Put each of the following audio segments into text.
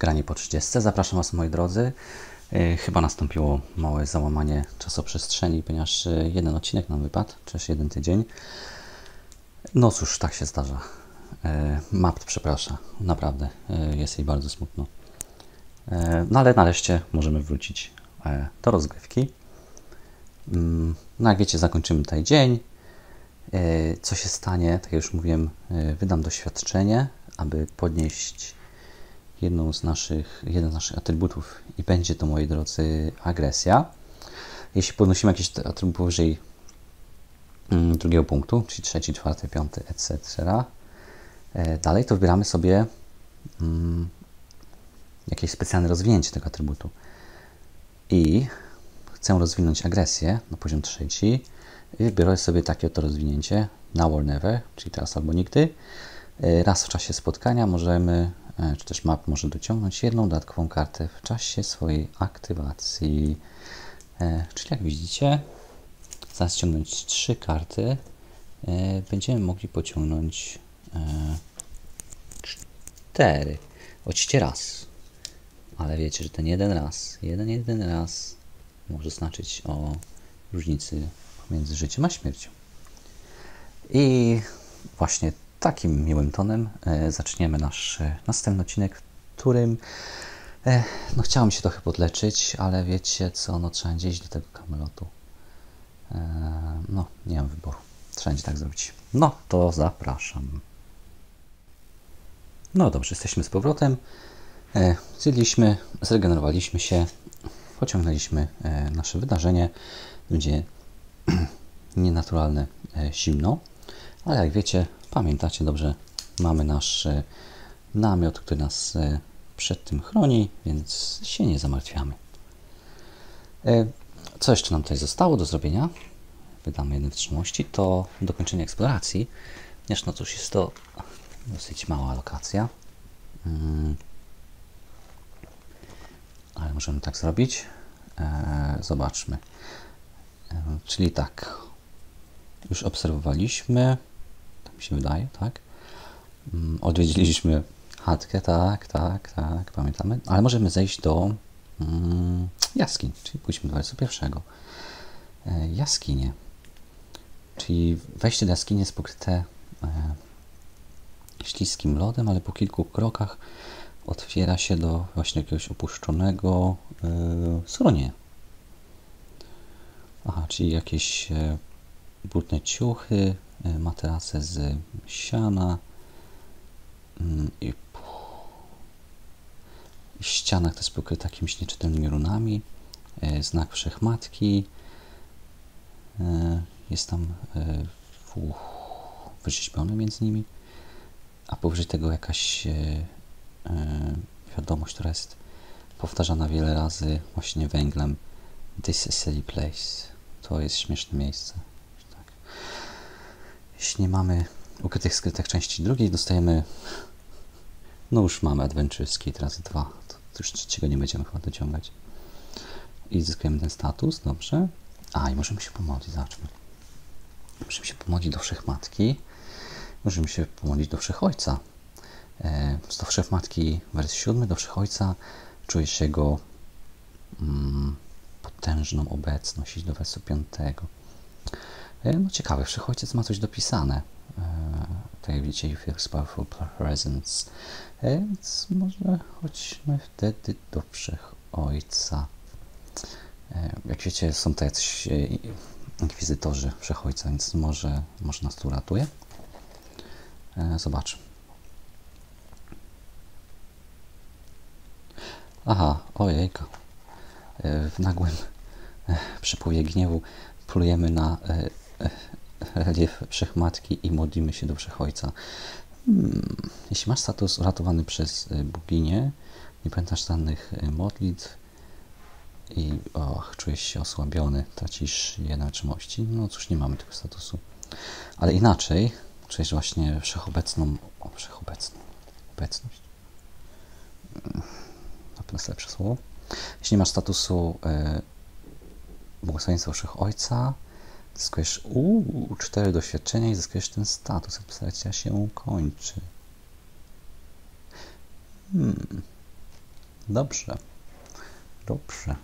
Granie po 30. Zapraszam Was, moi drodzy. E, chyba nastąpiło małe załamanie czasoprzestrzeni, ponieważ e, jeden odcinek nam wypadł, też jeden tydzień. No cóż, tak się zdarza. E, Mapt przeprasza, naprawdę, jest jej bardzo smutno. No ale nareszcie możemy wrócić do rozgrywki. Mm, no jak wiecie, zakończymy tutaj dzień. Co się stanie, tak jak już mówiłem, wydam doświadczenie, aby podnieść jedną z naszych, jeden z naszych atrybutów i będzie to, moi drodzy, agresja. Jeśli podnosimy jakiś atrybut powyżej mm, drugiego punktu, czyli trzeci, czwarty, piąty, etc. E, dalej to wybieramy sobie mm, jakieś specjalne rozwinięcie tego atrybutu. I chcę rozwinąć agresję na poziom trzeci i wybiorę sobie takie oto rozwinięcie now or never, czyli teraz albo nigdy. E, raz w czasie spotkania możemy E, czy też map może dociągnąć jedną dodatkową kartę w czasie swojej aktywacji. E, czyli jak widzicie, zamiast ściągnąć trzy karty, będziemy mogli pociągnąć cztery. Oczywiście raz. Ale wiecie, że ten jeden raz, jeden, jeden raz może znaczyć o różnicy pomiędzy życiem a śmiercią. I właśnie takim miłym tonem e, zaczniemy nasz e, następny odcinek, w którym e, no chciałem się trochę podleczyć, ale wiecie co, no trzeba gdzieś do tego kamelotu. No, nie mam wyboru. Trzeba tak zrobić. No, to zapraszam. No dobrze, jesteśmy z powrotem. Zjedliśmy, zregenerowaliśmy się, pociągnęliśmy nasze wydarzenie. Będzie nienaturalne zimno, ale jak wiecie, Pamiętacie dobrze, mamy nasz e, namiot, który nas e, przed tym chroni, więc się nie zamartwiamy. E, co jeszcze nam tutaj zostało do zrobienia? Wydamy jednej wytrzymałości, to dokończenie eksploracji. Ponieważ no cóż, jest to dosyć mała lokacja. Mm. Ale możemy tak zrobić. Zobaczmy. Czyli tak, już obserwowaliśmy mi się wydaje, tak? Mm, odwiedziliśmy chatkę, tak, tak, tak, pamiętamy. Ale możemy zejść do mm, jaskiń, czyli pójdźmy do wersu pierwszego. E, jaskinie. Czyli wejście do jaskini jest pokryte e, śliskim lodem, ale po kilku krokach otwiera się do właśnie jakiegoś opuszczonego schronie. Aha, czyli jakieś e, brudne ciuchy, E, materace z siana mm, i ścianach to jest pokryte jakimiś nieczytelnymi runami, e, znak wszechmatki, jest tam wyrzeźbiony między nimi, a powyżej tego jakaś wiadomość, która jest powtarzana wiele razy właśnie węglem. This is a silly place. To jest śmieszne miejsce. Jeśli nie mamy ukrytych, skrytych części drugiej, dostajemy no już mamy Adventure Skate razy dwa. To już trzeciego nie będziemy chyba dociągać. I zyskujemy ten status, dobrze. A, i możemy się pomodlić, zobaczmy. Możemy się pomodlić do Wszechmatki. Możemy się pomodlić do Wszechojca. E, do Wszechmatki wers 7, do Wszechojca czujesz jego mm, potężną obecność. Iść do wersu 5. E, no ciekawe, Wszechojciec ma coś dopisane. E, tak widzicie, you feel powerful presence. E, więc może chodźmy wtedy do Wszechojca. Jak wiecie, są to jacyś inkwizytorzy Wszechojca, więc może, może nas tu uratuje. Zobacz. Aha, ojejka. W nagłym przypływie gniewu plujemy na relief Wszechmatki i modlimy się do Wszechojca. Hmm. Jeśli masz status uratowany przez boginię, nie pamiętasz danych modlitw i och, czujesz się osłabiony, tracisz jedną wytrzymałości, no cóż, nie mamy tego statusu. Ale inaczej, czujesz właśnie wszechobecną, o, wszechobecną obecność. Hmm. Na jest lepsze słowo. Jeśli masz statusu y, błogosławieństwa Wszechojca, Zyskujesz uuu, 4 doświadczenia i zyskujesz ten status. Akcja się kończy. Hmm. Dobrze. Dobrze.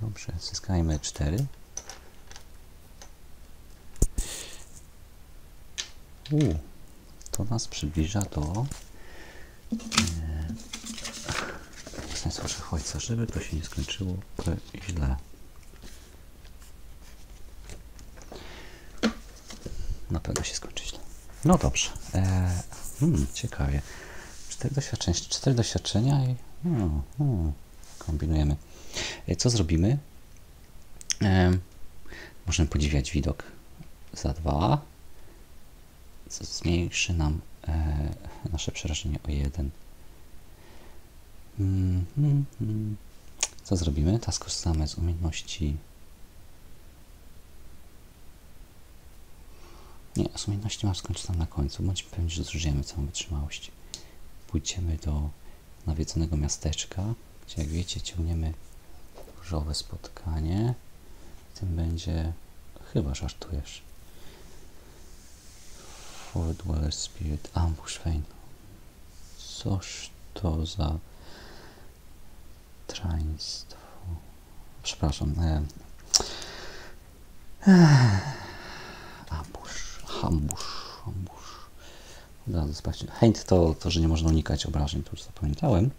Dobrze. Zyskajmy 4. Uuu, to nas przybliża do e, sensu ojca, żeby to się nie skończyło źle. Na pewno się skończy źle. No dobrze. E, hmm, ciekawie. Cztery doświadczenia, cztery doświadczenia i hmm, hmm, kombinujemy. E, co zrobimy? E, możemy podziwiać widok za dwa co zmniejszy nam e, nasze przerażenie o jeden. Mm. Co zrobimy? Ta skorzystamy z umiejętności. Nie, z umiejętności mam skończyć tam na końcu. Bądźmy pewni, że zużyjemy całą wytrzymałość. Pójdziemy do nawiedzonego miasteczka, gdzie jak wiecie ciągniemy różowe spotkanie. Tym będzie... Chyba żartujesz. For Dweller Spirit Ambush Fein. Coż to za traństwo? Przepraszam. E, e, ambush, ambush, ambush. Od razu sprawdźmy. Hejt to, to, że nie można unikać obrażeń, to już zapamiętałem.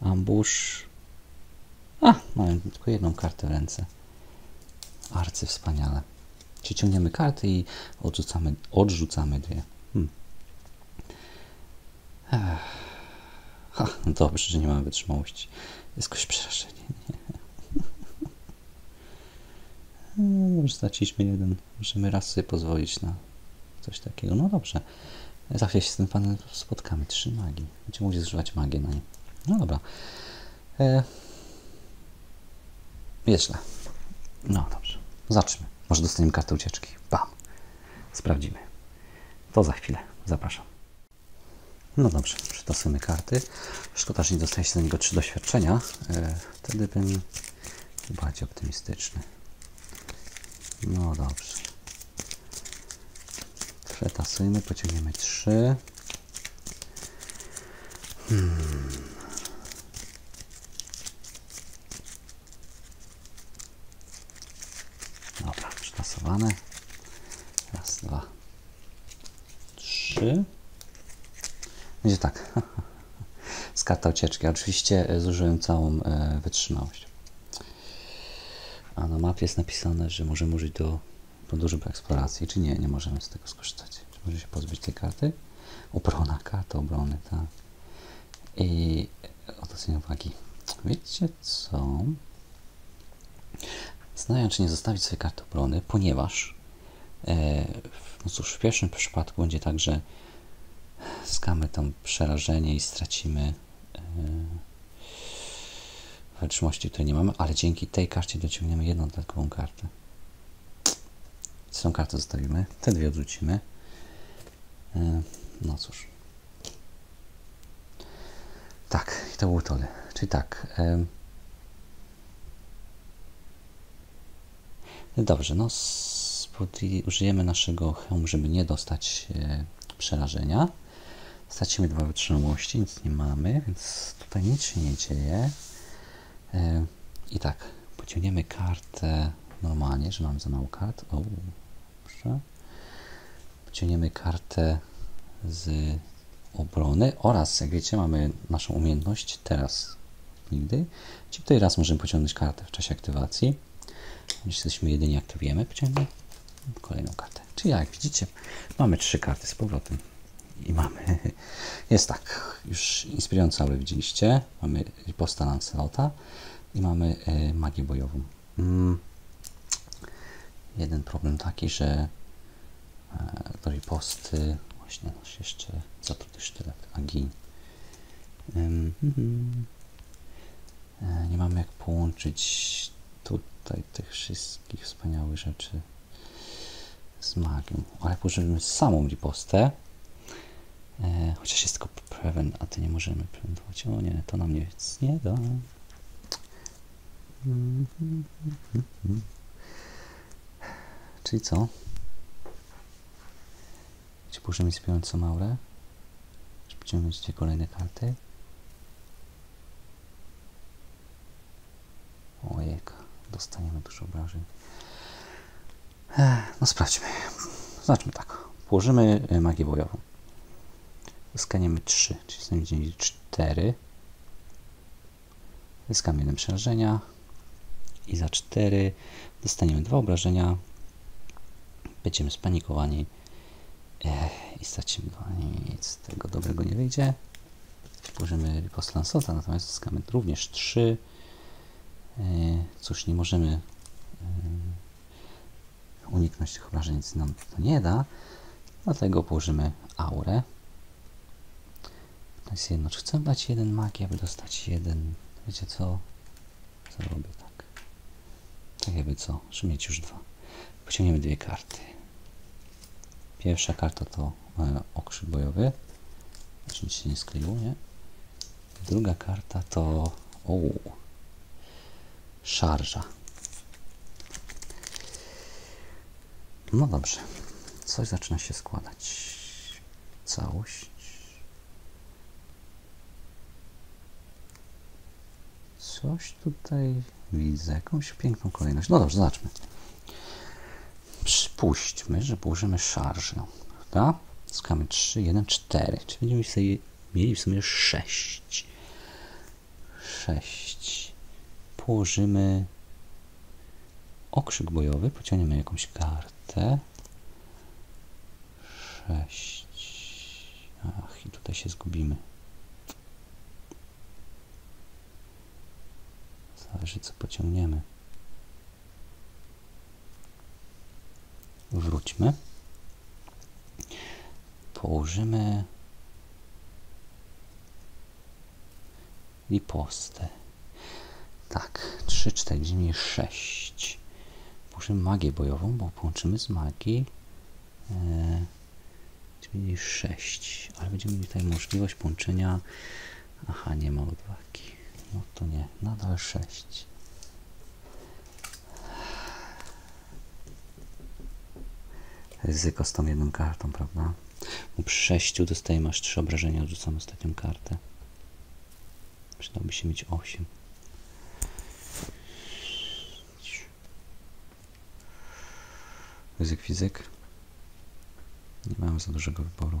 Ambush. A, mamy tylko jedną kartę w ręce. Arcy wspaniale. Czyli karty i odrzucamy, odrzucamy dwie. Hmm. Ha, dobrze, że nie mamy wytrzymałości. Jest jakoś przerażenie. No, już straciliśmy jeden. Możemy raz sobie pozwolić na coś takiego. No dobrze. Zawsze się z tym panem spotkamy. Trzy magii. Będziemy mogli zużywać magię na nim. No dobra. E... Jest źle. No dobrze. Zacznijmy. Może dostaniemy kartę ucieczki. Bam. Sprawdzimy. To za chwilę. Zapraszam. No dobrze, przytasujemy karty. Szkoda, że nie dostaje się niego trzy doświadczenia. E, wtedy bym bardziej optymistyczny. No dobrze. Przetasujmy, pociągniemy trzy. Hmm. zastosowane. Raz, dwa, trzy. Będzie tak. Z karta ucieczki. Oczywiście e, zużyłem całą e, wytrzymałość. A na mapie jest napisane, że możemy użyć do podróży po eksploracji. Czy nie? Nie możemy z tego skorzystać. Czy może się pozbyć tej karty? Obrona, karta obrony, tak. I odwrócenie uwagi. Wiecie co? Zastanawiam czy nie zostawić sobie karty obrony, ponieważ e, no cóż, w pierwszym przypadku będzie tak, że skamy tam przerażenie i stracimy e, wytrzymałości, której nie mamy, ale dzięki tej karcie dociągniemy jedną dodatkową kartę. Tą kartę zostawimy, te dwie odrzucimy. E, no cóż. Tak, i to był tole. Czyli tak. E, Dobrze, no użyjemy naszego hełmu, żeby nie dostać e, przerażenia. Stracimy dwa wytrzymałości, nic nie mamy, więc tutaj nic się nie dzieje. E, I tak, pociągniemy kartę normalnie, że mamy za mało kart. O, proszę. Pociągniemy kartę z obrony oraz, jak wiecie, mamy naszą umiejętność teraz nigdy. Czyli tutaj raz możemy pociągnąć kartę w czasie aktywacji jesteśmy jedyni, aktywujemy, pociągniemy kolejną kartę. Czyli jak widzicie, mamy trzy karty z powrotem. I mamy, jest tak, już inspirujące, ale widzieliście, mamy riposta Lancelota i mamy e, magię bojową. Mm. Jeden problem taki, że e, do riposty właśnie nasz jeszcze zatruty sztylet, agin. Mm -hmm. e, nie mamy jak połączyć tutaj tych wszystkich wspaniałych rzeczy z magią. Ale położymy samą ripostę. E, chociaż jest tylko prevent, a to nie możemy prewentować. O nie, to nam nic nie da. Czyli co? Czy możemy inspirującą aurę? Czy będziemy mieć dwie kolejne karty? Ojejka, dostaniemy dużo obrażeń. No sprawdźmy. Zobaczmy tak. Położymy y, magię bojową. Zyskaniemy 3, czyli będziemy mieli 4. Zyskamy 1 przerażenia. I za 4 dostaniemy 2 obrażenia. Będziemy spanikowani. Ech, I stracimy 2. Nic z tego dobrego nie wyjdzie. Położymy ripost Lansota, natomiast zyskamy również 3. Cóż, nie możemy uniknąć tych obrażeń, nic nam to nie da. Dlatego położymy aurę. To jest jedno. Czy chcę dać jeden magii, aby dostać jeden? Wiecie co? Zrobię tak. Tak jakby co? Żeby mieć już dwa. Pociągniemy dwie karty. Pierwsza karta to e, okrzyk bojowy. Znaczy nic się nie skleiło, nie? Druga karta to... O, szarża. No dobrze. Coś zaczyna się składać. Całość. Coś tutaj widzę. Jakąś piękną kolejność. No dobrze, zobaczmy. Przypuśćmy, że położymy szarżę. Prawda? Zyskamy 3, 1, 4. Czyli będziemy sobie mieli w sumie 6. 6. Położymy okrzyk bojowy. Pociągniemy jakąś kartę. 6. Ach, i tutaj się zgubimy. Zależy, co pociągniemy. Wróćmy. Położymy ripostę. Tak, 3, 4, będziemy 6. Położymy magię bojową, bo połączymy z magii. E, będziemy mieli 6, ale będziemy mieli tutaj możliwość połączenia. Aha, nie ma odwagi. No to nie, nadal 6. Ryzyko z tą jedną kartą, prawda? Bo przy 6 dostajemy aż 3 obrażenia, odrzucamy ostatnią kartę. Przydałoby się mieć 8. Ryzyk fizyk. Nie mamy za dużego wyboru. Hmm, hmm, hmm.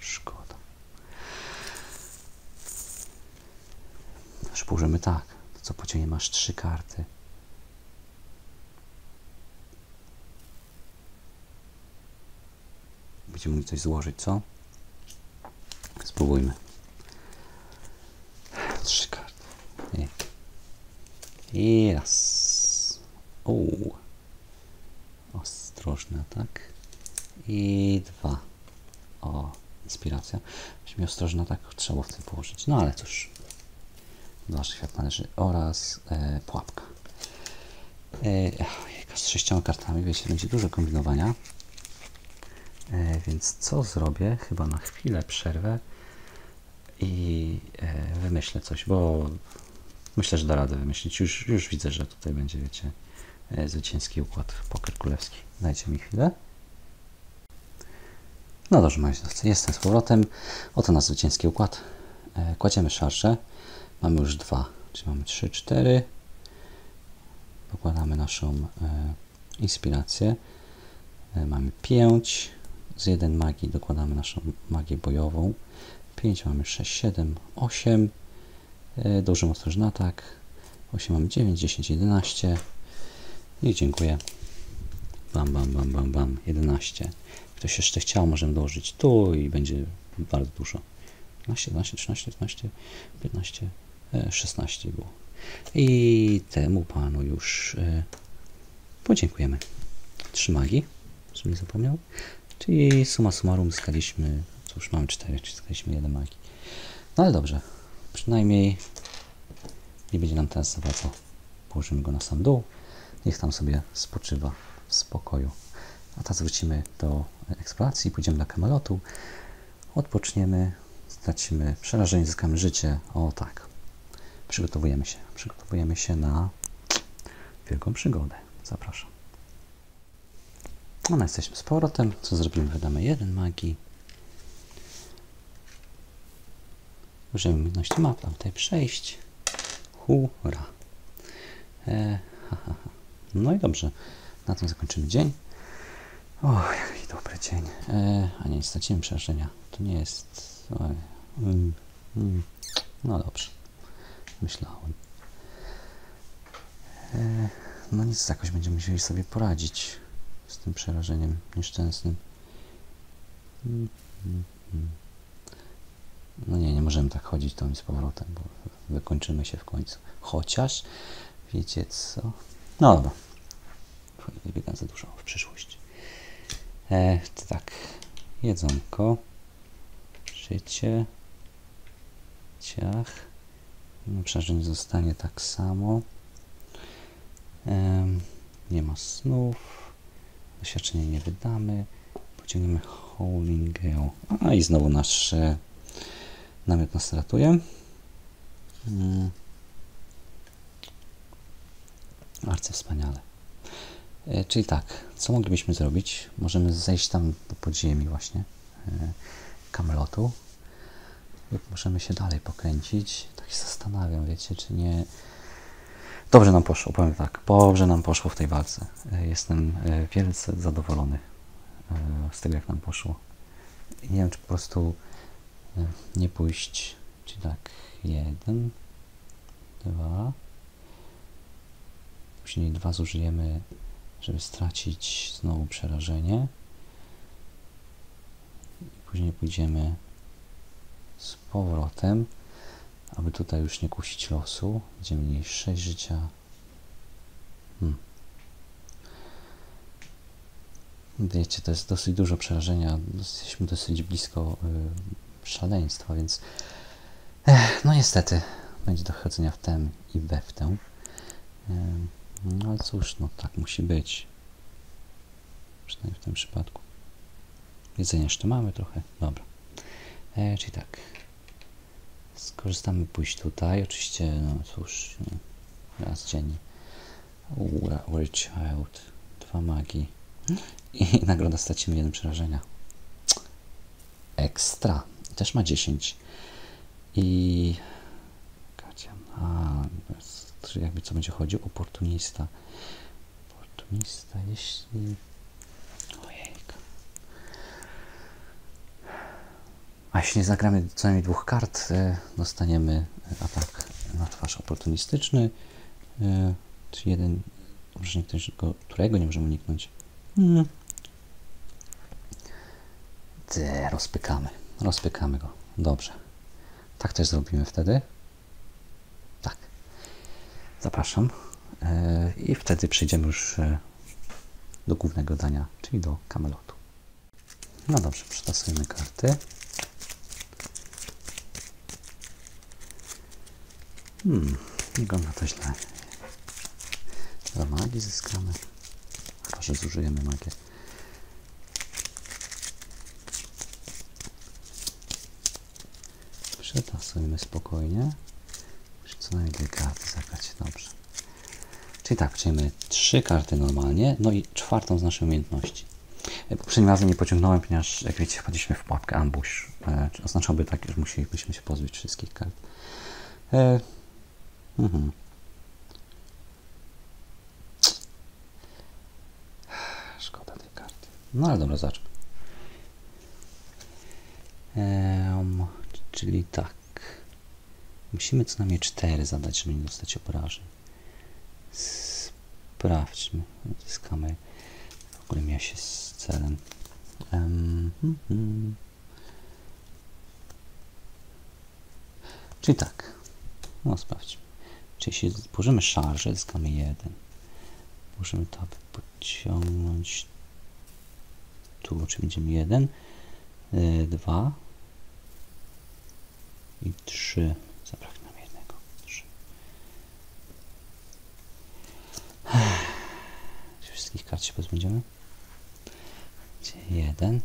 Szkoda. Szpurzymy tak. To co po cienie masz trzy karty. Będziemy mogli coś złożyć, co? Spróbujmy. Trzy karty. Raz. O. Ostrożny atak. I dwa. O, inspiracja. Musimy ostrożny atak trzeba w tym położyć. No ale cóż. Nasz świat należy. Oraz e, pułapka. E, z sześcioma kartami, wiecie, będzie dużo kombinowania. E, więc co zrobię? Chyba na chwilę przerwę i e, wymyślę coś, bo myślę, że da radę wymyślić. Już, już widzę, że tutaj będzie, wiecie, e, zwycięski układ poker królewski. Dajcie mi chwilę. No dobrze, moi drodzy, jestem z powrotem. Oto nasz zwycięski układ. E, kładziemy szarże. Mamy już dwa, czyli mamy trzy, cztery. Dokładamy naszą e, inspirację. E, mamy pięć. Z jeden magii dokładamy naszą magię bojową. 5 mamy 6, 7, 8. Duży ostrożny atak. 8 mamy 9, 10, 11. I dziękuję. Bam, bam, bam, bam, bam. 11. Ktoś jeszcze chciał, możemy dołożyć tu i będzie bardzo dużo. 12, 12, 13, 14, 15, 16 było. I temu panu już e, podziękujemy. Trzy magii, żebym nie zapomniał. Czyli suma summarum zyskaliśmy, cóż, mamy 4, czyli zyskaliśmy jeden magii. No ale dobrze, przynajmniej nie będzie nam teraz zawracał. Położymy go na sam dół, niech tam sobie spoczywa w spokoju. A teraz wrócimy do eksploracji, pójdziemy do Kamelotu, odpoczniemy stracimy przerażenie, zyskamy życie. O tak. Przygotowujemy się. Przygotowujemy się na wielką przygodę. Zapraszam. No jesteśmy z powrotem. Co zrobimy? Wydamy jeden magii. Użyjemy umiejętności map, tam tutaj przejść. Hurra. E, ha, ha, ha. No i dobrze. Na tym zakończymy dzień. O, jaki dobry dzień. E, a nie, stracimy przerażenia. To nie jest... Oj, mm, mm. No dobrze. Myślałem. E, no nic, jakoś będziemy musieli sobie poradzić z tym przerażeniem nieszczęsnym. Mm, mm, mm. No nie, nie możemy tak chodzić tam i z powrotem, bo wykończymy się w końcu. Chociaż, wiecie co? No dobra. Biegam za dużo w przyszłość. E, tak, jedzonko, życie, ciach. No, przerażenie zostanie tak samo. E, nie ma snów. Doświadczenia nie wydamy. Pociągniemy Howling. A i znowu nasz e, namiot nas ratuje. Hmm. Arce wspaniale. E, czyli tak, co moglibyśmy zrobić? Możemy zejść tam do podziemi właśnie e, Kamelotu lub możemy się dalej pokręcić. Tak się zastanawiam, wiecie, czy nie... Dobrze nam poszło, powiem tak, dobrze nam poszło w tej walce. E, jestem wielce zadowolony z tego, jak nam poszło. Nie wiem, czy po prostu nie pójść, czyli tak, jeden, dwa, później dwa zużyjemy, żeby stracić znowu przerażenie. Później pójdziemy z powrotem, aby tutaj już nie kusić losu. Będziemy mieli 6 życia. Hmm. Wiecie, to jest dosyć dużo przerażenia. Jesteśmy dosyć blisko y, szaleństwa, więc Ech, no niestety będzie do chodzenia w tę i we w tę. Ym, No cóż, no tak musi być. Przynajmniej w tym przypadku. Jedzenie jeszcze mamy trochę. Dobra. E, czyli tak. Skorzystamy pójść tutaj. Oczywiście, no cóż, no, raz dziennie. We're Child. Dwa magii. I nagroda stracimy jeden przerażenia. Ekstra. Też ma 10. I... Kacian. A, bez- czy jakby co będzie chodził? Oportunista. Oportunista, jeśli... Ojejka. A jeśli nie zagramy co najmniej dwóch kart, e, dostaniemy atak na twarz oportunistyczny. Czy jeden obrażenie, którego, nie możemy uniknąć. Hmm. Rozpykamy. Rozpykamy go. Dobrze. Tak też zrobimy wtedy. Zapraszam. E, I wtedy przejdziemy już e, do głównego dania, czyli do kamelotu. No dobrze, przetasujemy karty. Hmm, nie wygląda to źle. Dwa magii zyskamy. Chyba, że zużyjemy magię. Przetasujmy spokojnie. Co najmniej dwie karty zagrać. Dobrze. Czyli tak, przejmiemy trzy karty normalnie, no i czwartą z naszej umiejętności. E, Poprzednim razem nie pociągnąłem, ponieważ jak wiecie, wpadliśmy w pułapkę ambush. E, oznaczałoby tak, że musielibyśmy się pozbyć wszystkich kart. E, mhm. Szkoda tej karty. No ale dobra, zacznę. Em, czyli tak. Musimy co najmniej 4 zadać, żeby nie dostać obrażeń. Sprawdźmy. Naciskamy. W ogóle mija się z celem. Um, hmm, hmm. Czyli tak. No sprawdźmy. Czyli jeśli położymy szarże, zyskamy 1. Możemy to pociągnąć. tu, czy będziemy 1, 2 e, i 3. kart się pozbędziemy. Jeden,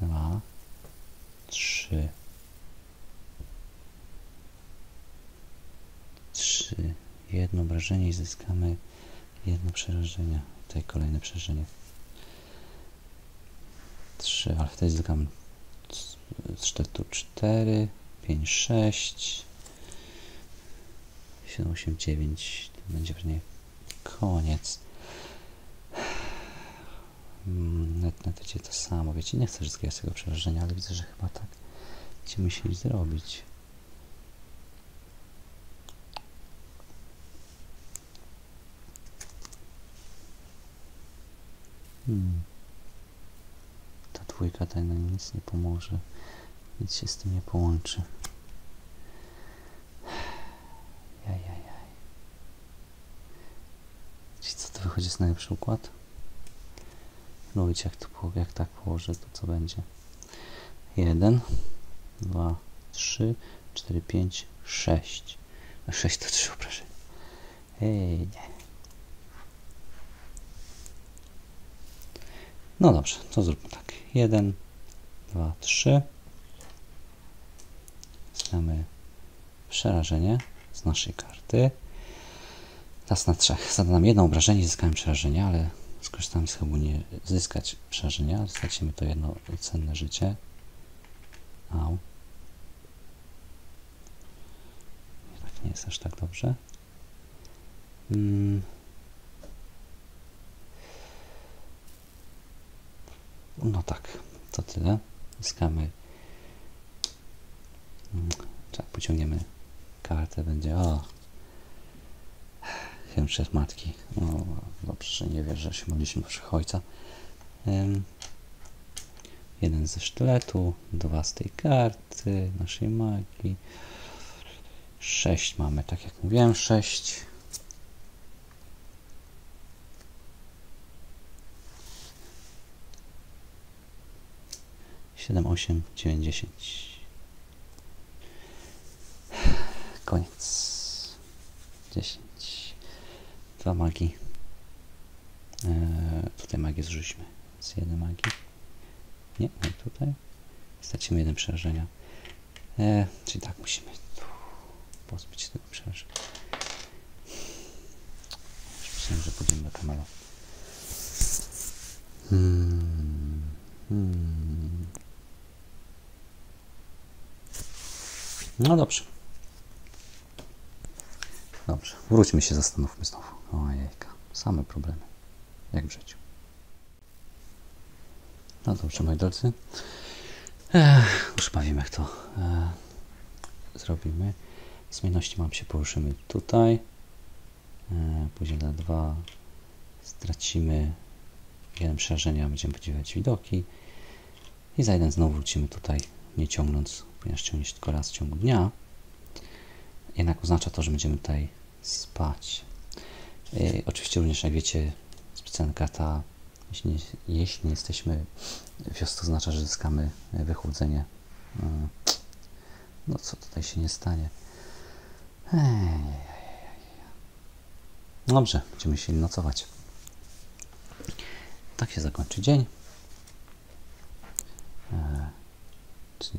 dwa, trzy, trzy. Jedno obrażenie i zyskamy jedno przerażenie. Tutaj kolejne przerażenie. Trzy, ale wtedy zyskamy tu cztery, pięć, sześć, siedem, osiem, dziewięć. To będzie pewnie koniec. To samo. Wiecie, nie chcę ryzykować tego przerażenia, ale widzę, że chyba tak będziemy musieli zrobić. Hmm. Ta dwójka tutaj nam nic nie pomoże. Nic się z tym nie połączy. Jajajaj. Czyli co to wychodzi z najlepszy układ? Wiecie jak, to, jak tak położę, to co będzie? 1, 2, 3, 4, 5, 6. 6 to 3 obrażenia. Ej, nie. No dobrze, to zróbmy tak. 1, 2, 3. Znamy przerażenie z naszej karty. Teraz na trzech. Zada nam jedno obrażenie i zyskamy przerażenie, ale skorzystamy z chybu nie zyskać przerażenia, ale stracimy to jedno cenne życie. Au. Jednak nie jest aż tak dobrze. Mm. No tak, to tyle. Zyskamy. Mm, Tak, pociągniemy kartę, będzie. O! Chemczet matki. No, dobrze, że nie wiesz, że się modliliśmy do wszechojca. Ym, jeden ze sztyletu, dwa z tej karty, naszej magii. Sześć mamy, tak jak mówiłem, sześć. Siedem, osiem, dziewięć, dziesięć. Koniec. Dziesięć. Dwa magii. Eee, tutaj magię zrzućmy. Z jednej magii. Nie, nie tutaj. Stracimy jeden przerażenia. Eee, czyli tak musimy pozbyć się tego przerażenia. Myślałem, że pójdziemy do Kamela. Hmm. Hmm. No dobrze. Dobrze, wróćmy się, zastanówmy znowu. Ojejka, same problemy, jak w życiu. No dobrze, moi drodzy. Ech, już bawimy, jak to e, zrobimy. Zmienności mam się poruszymy tutaj. E, na dwa stracimy jeden przerażenia, będziemy podziwiać widoki. I za jeden znowu wrócimy tutaj, nie ciągnąc, ponieważ ciągniesz tylko raz w ciągu dnia. Jednak oznacza to, że będziemy tutaj spać. E, oczywiście również, jak wiecie, specjalna karta, jeśli nie, jeśli nie jesteśmy w wiosce, to oznacza, że zyskamy wychłodzenie. Mm. No co tutaj się nie stanie? Ej. Dobrze, będziemy się nocować. Tak się zakończy dzień. E, czyli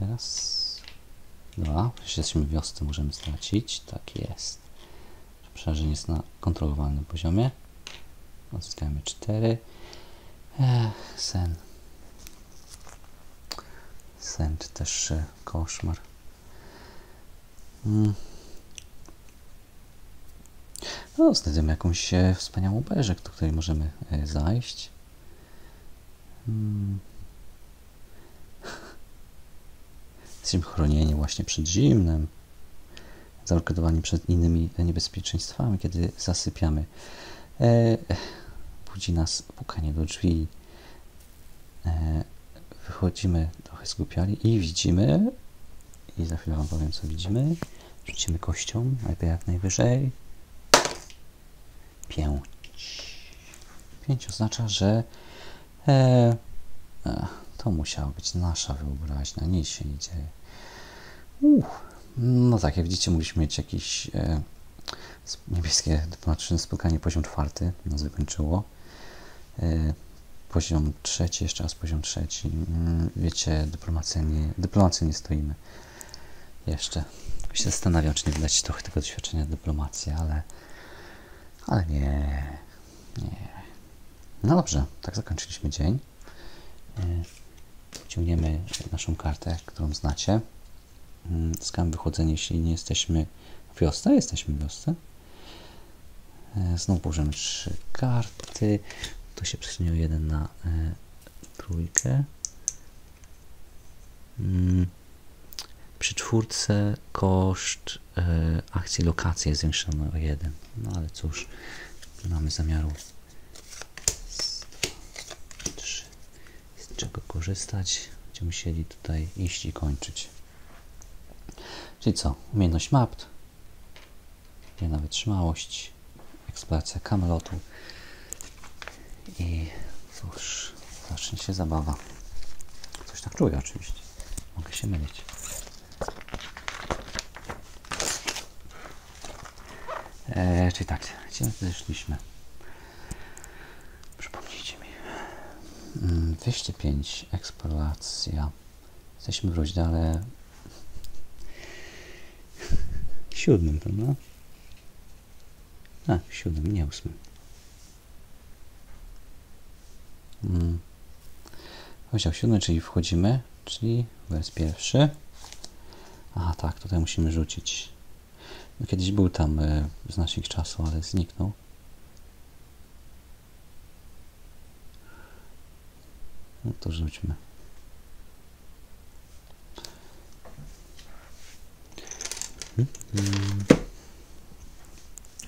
raz, dwa. Jeśli jesteśmy w wiosce, możemy stracić. Tak jest. Przerażenie jest na kontrolowalnym poziomie. Odzyskajmy cztery. Ech, sen. Sen czy też e, koszmar. Mm. No, znajdziemy jakąś e, wspaniałą wężę, do której możemy e, zajść. Mm. Jesteśmy chronieni właśnie przed zimnem, zablokowani przed innymi niebezpieczeństwami, kiedy zasypiamy. E, budzi nas pukanie do drzwi. E, wychodzimy trochę zgłupiali i widzimy, i za chwilę Wam powiem, co widzimy. Rzucimy kością, najpierw jak najwyżej. Pięć. Pięć oznacza, że e, to musiała być nasza wyobraźnia, nic się nie dzieje. Uff. No tak, jak widzicie, mogliśmy mieć jakieś e, niebieskie dyplomatyczne spotkanie, poziom czwarty nas wykończyło. E, poziom trzeci, jeszcze raz poziom trzeci. Mm, Wiecie, dyplomacja nie, dyplomację nie stoimy. Jeszcze się zastanawiam, czy nie wydać trochę tego doświadczenia dyplomacji, ale, ale nie, nie. No dobrze, tak zakończyliśmy dzień. Ciągniemy naszą kartę, którą znacie. Skam wychodzenie, jeśli nie jesteśmy w wiosce. Jesteśmy w wiosce. Znowu położymy trzy karty. To się przesunął jeden na e, trójkę. Mm. Przy czwórce koszt e, akcji lokacji jest zwiększony o jeden. No ale cóż, mamy zamiaru trzy, z czego korzystać. Będziemy musieli tutaj iść i kończyć. Czyli co? Umiejętność mapt, jedna wytrzymałość, eksploracja kamelotu i cóż, zacznie się zabawa. Coś tak czuję oczywiście. Mogę się mylić. E, czyli tak, gdzie zeszliśmy? Przypomnijcie mi. 205, mm, eksploracja. Jesteśmy w rozdziale siódmym, prawda? A, siódmym, nie ósmym. Hmm. Rozdział siódmy, czyli wchodzimy, czyli wers pierwszy. Aha, tak, tutaj musimy rzucić. No, kiedyś był tam y, z naszych czasów, ale zniknął. No to rzućmy. Hmm.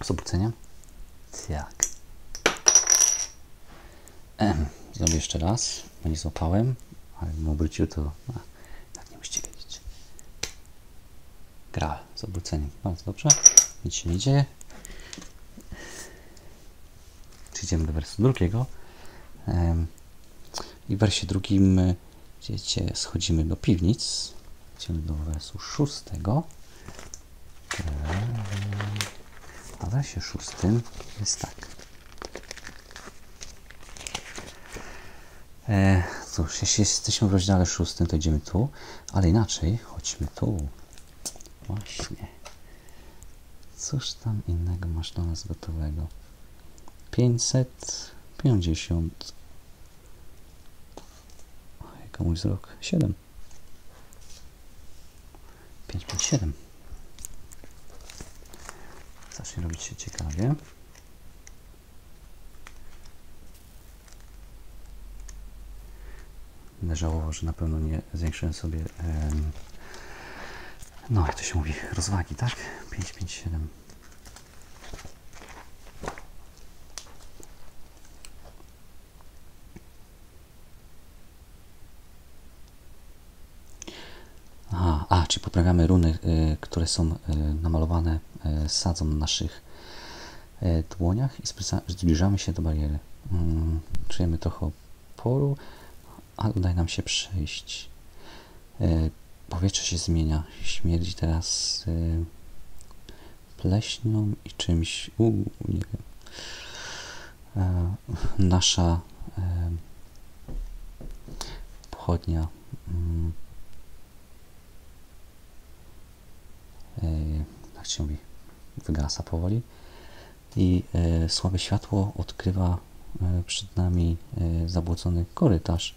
Zobaczenia? Tak. Zrobię jeszcze raz, bo nie złapałem, ale bym obrócił to... A, tak nie musicie wiedzieć. Gra z obróceniem. Bardzo dobrze. Nic się nie dzieje. Przejdziemy do wersu drugiego. I w wersie drugim, wiecie, schodzimy do piwnic. Idziemy do wersu szóstego. Wersie szóstym jest tak. E, cóż, jeśli jesteśmy w rozdziale szóstym, to idziemy tu, ale inaczej, chodźmy tu. Właśnie. Cóż tam innego masz dla nas gotowego? 550. Jaka mój wzrok? 7. 557. Zacznie robić się ciekawie. Będę żałował, że na pewno nie zwiększyłem sobie no jak to się mówi, rozwagi, tak? 557 Aha, a, czy poprawiamy runy, y, które są y, namalowane sadzą na naszych y, dłoniach i zbliżamy się do bariery. Mm, czujemy trochę oporu, ale udaje nam się przejść. E, powietrze się zmienia. Śmierdzi teraz e, pleśnią i czymś. U, nie wiem. E, nasza pochodnia. Mm, jak się mówi, wygasa powoli i słabe światło odkrywa przed nami zabłocony korytarz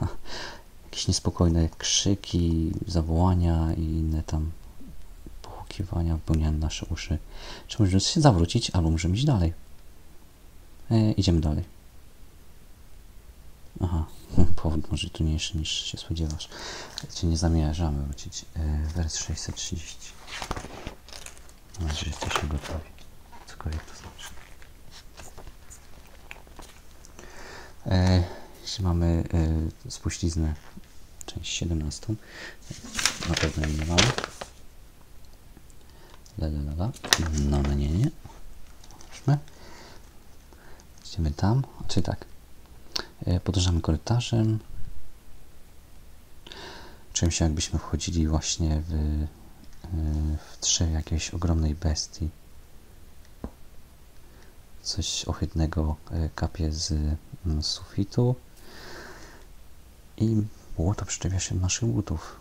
jakieś niespokojne krzyki, zawołania i inne tam pochukiwania wypełniają nasze uszy. Czy możemy się zawrócić, albo możemy iść dalej. E, idziemy dalej. Aha, powód może trudniejszy niż się spodziewasz. Cię nie zamierzamy wrócić. E, wers 630. Nadzieję, że gotowi. Cokolwiek to znaczy. E, jeśli mamy y, spuściznę, część 17, na pewno nie mamy. Lalalala. No, no nie, nie. Zobaczmy. Idziemy tam, czyli tak. Y, podążamy korytarzem. Czuję się jakbyśmy wchodzili właśnie w, w trzy jakiejś ogromnej bestii. Coś ohydnego y, kapie z, mm, sufitu i błoto przyczepia się naszych butów.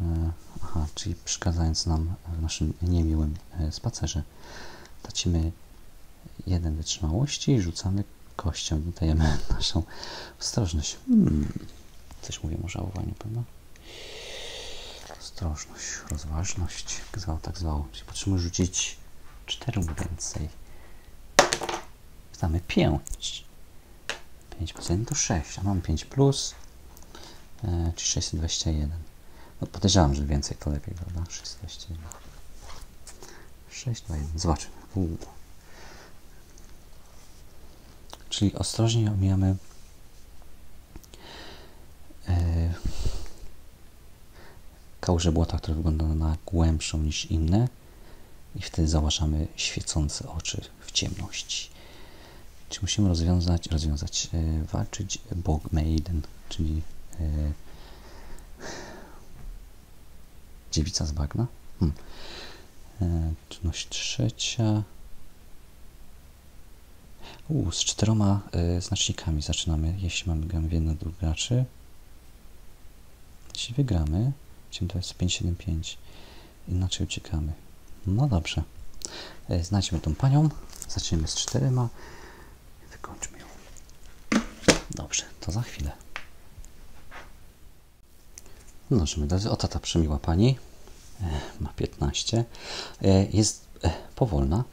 E, aha, czyli przeszkadzając nam w naszym niemiłym e, spacerze. Tracimy jeden wytrzymałości i rzucamy kością. Dajemy naszą ostrożność. Hmm. Coś mówię o żałowaniu, prawda? Ostrożność, rozważność, jak zwał, tak zwał. Czyli potrzebujemy rzucić 4 więcej. Znamy 5. 5 plus 1 to 6, a mam 5 plus, e, czyli 621. No podejrzewam, że więcej to lepiej, prawda? 621. 6, 2, 1. Zobaczymy. Uu. Czyli ostrożnie omijamy kałużę błota, która wygląda na głębszą niż inne i wtedy zauważamy świecące oczy w ciemności. Czy musimy rozwiązać, rozwiązać, e, walczyć Bog Maiden, czyli e, dziewica z bagna? Hmm. E, czynność trzecia. U, z czteroma e, znacznikami zaczynamy, jeśli mamy gramy w dwóch graczy. Jeśli wygramy, czyli to jest 575, inaczej uciekamy. No dobrze. E, znajdźmy tą panią. Zaczniemy z czterema. Wykończmy ją. Dobrze, to za chwilę. No moi drodzy, oto ta przemiła pani. E, ma 15. E, jest powolna.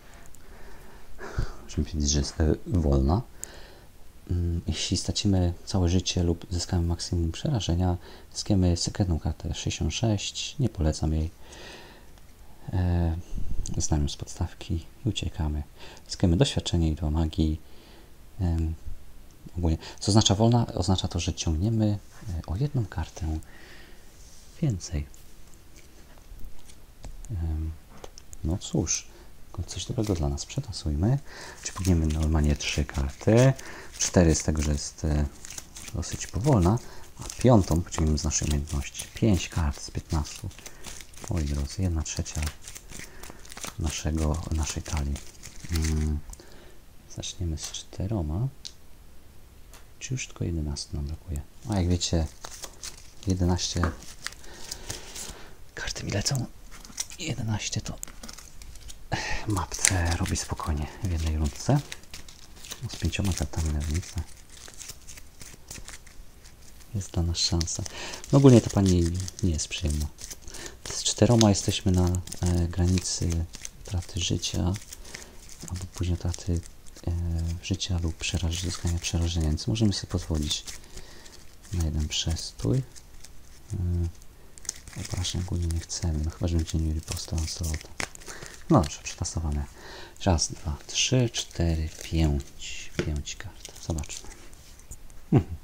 Musimy powiedzieć, że jest wolna. Mm, Jeśli stracimy całe życie lub zyskamy maksimum przerażenia, zyskamy sekretną kartę 66. Nie polecam jej. E, znamy z podstawki i uciekamy. Zyskamy doświadczenie i dwa magii. Em, ogólnie, co oznacza wolna? Oznacza to, że ciągniemy e, o jedną kartę więcej. Em, no cóż, coś dobrego dla nas przetasujmy. Czy pogniemy normalnie trzy karty. Cztery z tego, że jest e, dosyć powolna, a piątą pociągniemy z naszej umiejętności. Pięć kart z 15. Moi drodzy, jedna trzecia naszego, naszej talii. Mm. Zaczniemy z czteroma. Czy już tylko 11 nam brakuje? A jak wiecie, 11 karty mi lecą. 11 to mapce robi spokojnie w jednej rundce. Z pięcioma kartami na różnicę. Jest dla nas szansa. No ogólnie ta pani nie jest przyjemna. Z czteroma jesteśmy na e, granicy traty życia, albo później traty e, życia lub przeraż, przerażenia, więc możemy sobie pozwolić na jeden przestój. E, obrażeń ogólnie nie chcemy, no chyba, że będziemy mieli postę Lancelota. No dobrze, przetasowane. Raz, dwa, trzy, cztery, pięć. Pięć kart. Zobaczmy. Mhm.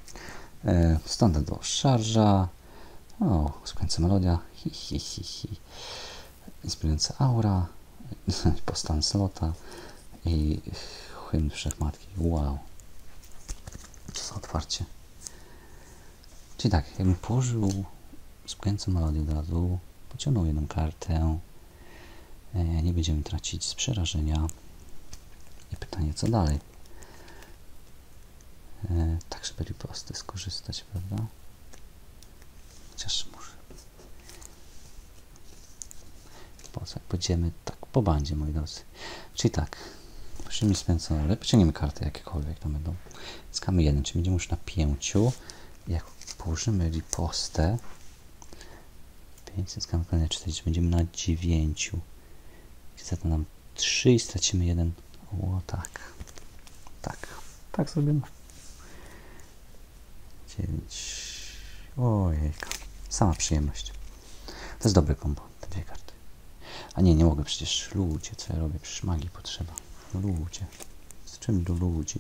E, standardowa szarża. O, skońca melodia. Hi, hi, hi, hi. Inspirująca aura. Postan slota. I hymn wszechmatki. Wow. Za otwarcie. Czyli tak, jakbym położył skupiającą melodię od razu, pociągnął jedną kartę, nie będziemy tracić z przerażenia. I pytanie, co dalej? E, tak, żeby riposty skorzystać, prawda? Chociaż muszę. Po co? Pójdziemy tak po bandzie, moi drodzy. Czyli tak, musimy spędzać, ale pociągniemy karty jakiekolwiek tam będą. Skamy jeden, czyli będziemy już na pięciu. Jak położymy ripostę, 5, zyskamy kolejne 40, będziemy na 9. Zada nam 3 i stracimy jeden. O, tak. Tak. Tak zrobimy. 9. Ojejka. Sama przyjemność. To jest dobre kombo, te dwie karty. A nie, nie mogę przecież. Ludzie, co ja robię? Przecież magii potrzeba. Ludzie. Z czym do ludzi?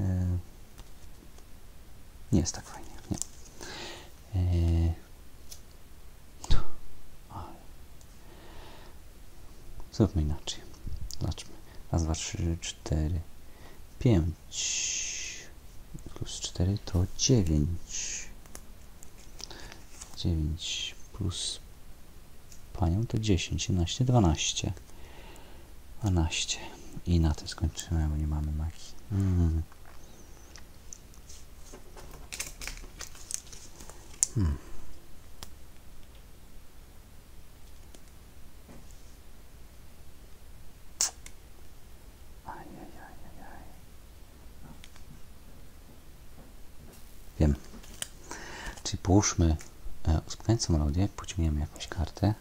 E... Nie jest tak fajnie. Nie. Zróbmy inaczej. Zobaczmy. Raz, dwa, trzy, cztery, pięć. Plus cztery to dziewięć. Dziewięć plus panią to dziesięć, jedenaście, dwanaście. Dwanaście. I na tym skończymy, bo nie mamy magii. Mm. Hmm. Wiem. Połóżmy e, uspokajającą melodię, pociągniemy jakąś kartę.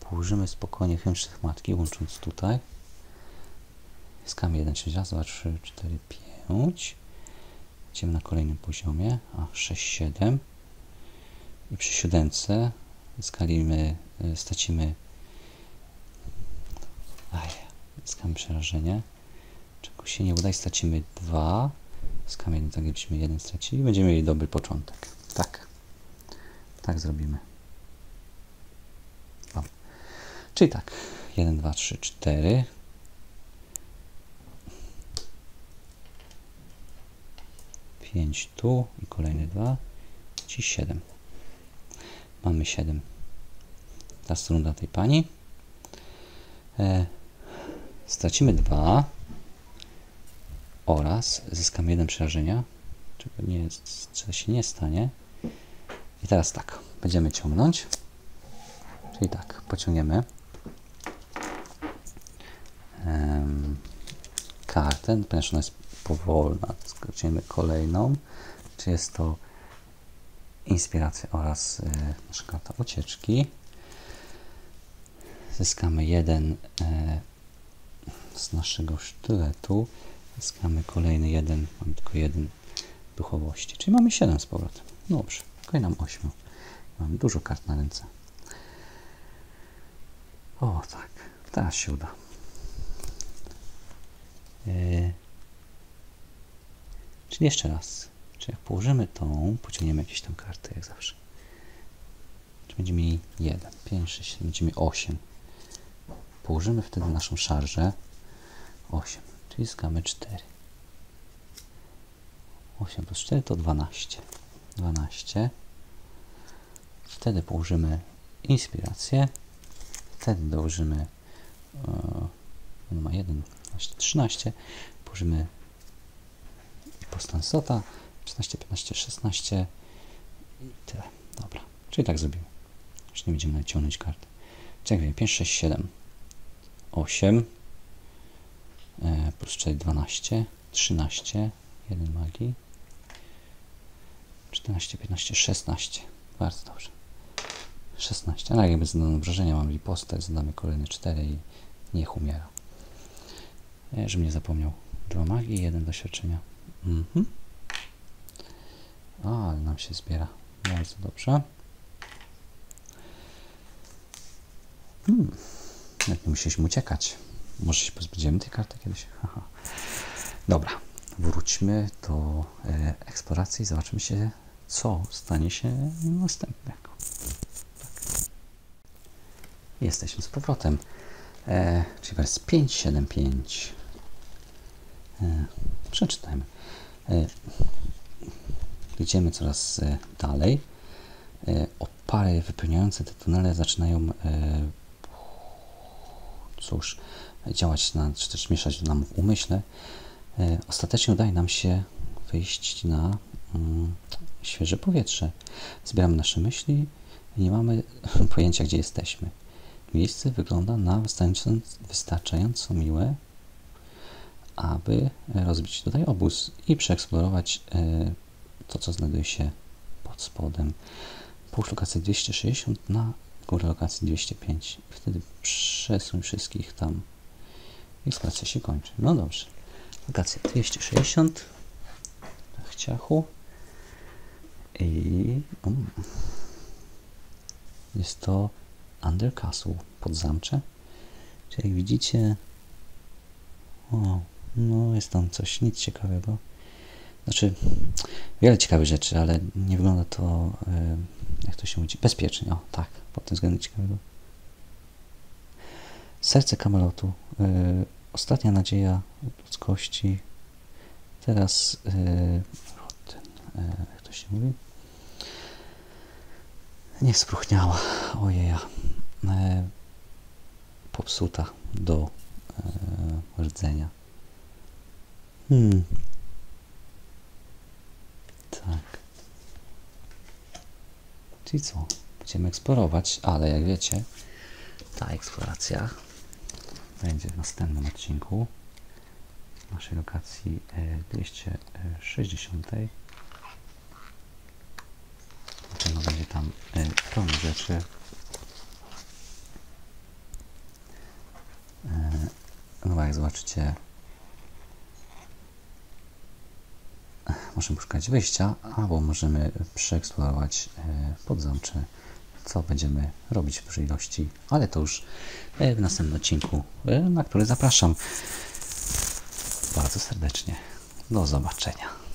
Położymy spokojnie chętnych matki, łącząc tutaj. Skamy 1, 6 raz, 2, 3, 4, 5. Idziemy na kolejnym poziomie, a 6, 7. I przy siódemce skalimy, e, stracimy aj, skamy przerażenie. Czego się nie uda i stracimy 2. Skam 1, tak jakbyśmy 1 stracili. Będziemy mieli dobry początek. Tak. Tak zrobimy. O. Czyli tak. 1, 2, 3, 4. Pięć tu i kolejne dwa, czyli siedem. Mamy siedem. Teraz runda tej pani. E, stracimy dwa oraz zyskamy jeden przerażenia, czego, nie, czego się nie stanie. I teraz tak, będziemy ciągnąć. Czyli tak, pociągniemy um, kartę, ponieważ ona jest powolna, skrócimy kolejną, czy jest to inspiracja oraz y, nasza karta ucieczki. Zyskamy jeden y, z naszego sztyletu, zyskamy kolejny jeden, mamy tylko jeden duchowości, czyli mamy 7 z powrotem. Dobrze, brakuje nam 8. Mamy dużo kart na ręce. O tak, teraz się uda. Yy. Czyli jeszcze raz. Czy jak położymy tą, pociągniemy jakieś tam karty, jak zawsze. Czy będziemy mieli 1, 5, 6, 7, będziemy 8. Położymy wtedy naszą szarżę 8, czyli zyskamy 4. 8 plus 4 to 12. 12. Wtedy położymy inspirację. Wtedy dołożymy on ma 1, 12, 13. Położymy postansota 14, 15, 16 i tyle. Dobra, czyli tak zrobimy. Już nie będziemy naciągnąć karty. Czekaj, 5, 6, 7, 8 e, plus 4, 12, 13, 1 magii, 14, 15, 16. Bardzo dobrze. 16. Ale jakby zadane obrażenia mam ripostę, zadamy kolejne 4 i niech umiera. Ja, żebym nie zapomniał. Dwa magii i jeden doświadczenia. Mhm. A, ale nam się zbiera. Bardzo dobrze. Hmm. Nie musieliśmy uciekać. Może się pozbędziemy tej karty kiedyś. Aha. Dobra. Wróćmy do e, eksploracji i zobaczymy się, co stanie się następnego. Tak. Jesteśmy z powrotem. E, czyli wersja 575. E, przeczytajmy. E, idziemy coraz e, dalej. E, opary wypełniające te tunele zaczynają e, cóż, działać na, czy też mieszać nam w umyśle. E, ostatecznie udaje nam się wyjść na mm, świeże powietrze. Zbieramy nasze myśli i nie mamy pojęcia, gdzie jesteśmy. Miejsce wygląda na wystarczająco, miłe, aby rozbić tutaj obóz i przeeksplorować e, to, co znajduje się pod spodem. Połóż lokację 260 na górę lokacji 205. Wtedy przesuń wszystkich tam. Eksploracja się kończy. No dobrze. Lokacja 260. Chciachu. I um, jest to Under Castle pod zamcze. Czyli jak widzicie, o, no jest tam coś, nic ciekawego. Znaczy, wiele ciekawych rzeczy, ale nie wygląda to, jak to się mówi, bezpiecznie. O, tak, pod tym względem ciekawego. Serce Kamelotu. Ostatnia nadzieja ludzkości. Teraz, ten, jak to się mówi? Nie spróchniała. Ojeja. Popsuta do rdzenia. Hmm. Tak. Czyli co? Będziemy eksplorować, ale jak wiecie, ta eksploracja będzie w następnym odcinku. naszej lokacji e, 260. Na pewno będzie tam e, pełno rzeczy. E, No jak zobaczycie, możemy szukać wyjścia, albo możemy przeeksplorować e, podzamcze, co będziemy robić w dużej ilości, ale to już e, w następnym odcinku, e, na który zapraszam bardzo serdecznie. Do zobaczenia.